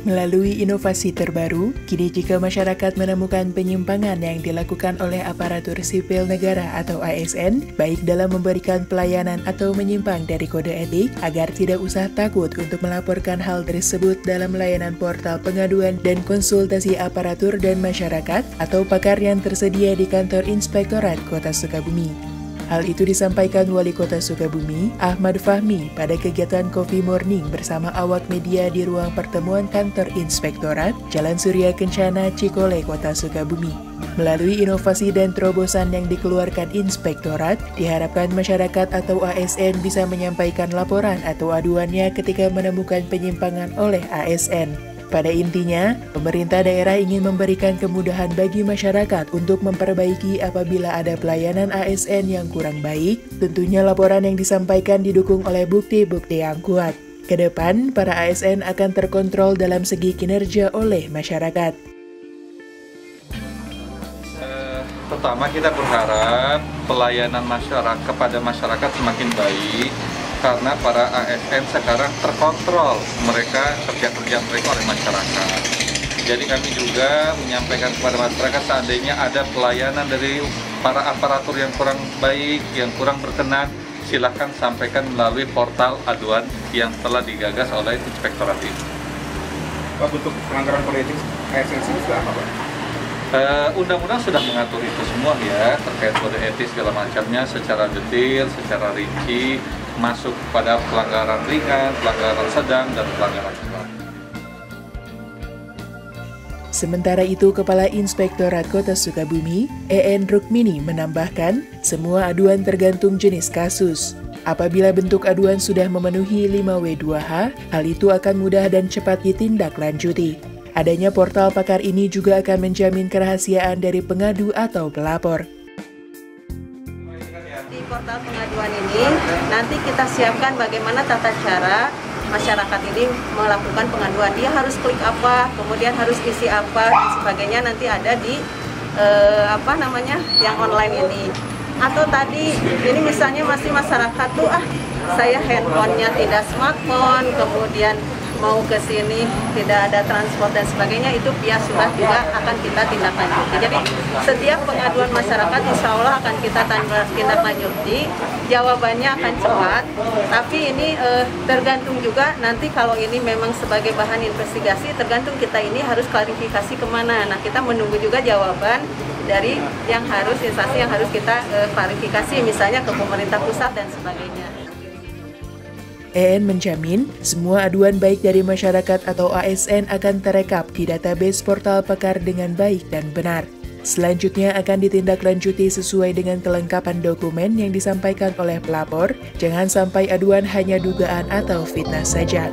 Melalui inovasi terbaru, kini jika masyarakat menemukan penyimpangan yang dilakukan oleh aparatur sipil negara atau ASN, baik dalam memberikan pelayanan atau menyimpang dari kode etik, agar tidak usah takut untuk melaporkan hal tersebut dalam layanan portal pengaduan dan konsultasi aparatur dan masyarakat atau pakar yang tersedia di kantor Inspektorat Kota Sukabumi. Hal itu disampaikan Wali Kota Sukabumi, Ahmad Fahmi, pada kegiatan Coffee Morning bersama awak media di ruang pertemuan kantor Inspektorat Jalan Surya Kencana, Cikole, Kota Sukabumi. Melalui inovasi dan terobosan yang dikeluarkan Inspektorat, diharapkan masyarakat atau ASN bisa menyampaikan laporan atau aduannya ketika menemukan penyimpangan oleh ASN. Pada intinya, pemerintah daerah ingin memberikan kemudahan bagi masyarakat untuk memperbaiki apabila ada pelayanan ASN yang kurang baik. Tentunya laporan yang disampaikan didukung oleh bukti-bukti yang kuat. Ke depan, para ASN akan terkontrol dalam segi kinerja oleh masyarakat. Eh, pertama kita berharap pelayanan masyarakat kepada masyarakat semakin baik karena para ASN sekarang terkontrol mereka kerja-kerja mereka oleh masyarakat. Jadi kami juga menyampaikan kepada masyarakat seandainya ada pelayanan dari para aparatur yang kurang baik, yang kurang berkenan, silahkan sampaikan melalui portal aduan yang telah digagas oleh inspektorat ini. Pak, bentuk pelanggaran kode etik ASN ini sudah apa, Pak? Uh, undang-undang sudah mengatur itu semua ya terkait kode etik segala macamnya secara detail, secara rinci masuk pada pelanggaran ringan, pelanggaran sedang, dan pelanggaran berat. Sementara itu, Kepala Inspektorat Kota Sukabumi, EN Rukmini menambahkan, semua aduan tergantung jenis kasus. Apabila bentuk aduan sudah memenuhi 5W2H, hal itu akan mudah dan cepat ditindaklanjuti. Adanya portal pakar ini juga akan menjamin kerahasiaan dari pengadu atau pelapor portal pengaduan ini nanti kita siapkan bagaimana tata cara masyarakat ini melakukan pengaduan. Dia harus klik apa, kemudian harus isi apa dan sebagainya nanti ada di eh, apa namanya yang online ini. Atau tadi ini misalnya masih masyarakat tuh ah saya handphonenya tidak smartphone, kemudian mau ke sini tidak ada transport dan sebagainya itu pihak sudah juga akan kita tindak lanjuti. Jadi setiap pengaduan masyarakat insya Allah akan kita tindak lanjuti. Jawabannya akan cepat, tapi ini eh, tergantung juga nanti kalau ini memang sebagai bahan investigasi tergantung kita ini harus klarifikasi ke mana. Nah kita menunggu juga jawaban dari yang harus instansi yang harus kita eh, klarifikasi misalnya ke pemerintah pusat dan sebagainya. EN menjamin semua aduan baik dari masyarakat atau ASN akan terekap di database portal Pekar dengan baik dan benar. Selanjutnya akan ditindaklanjuti sesuai dengan kelengkapan dokumen yang disampaikan oleh pelapor, jangan sampai aduan hanya dugaan atau fitnah saja.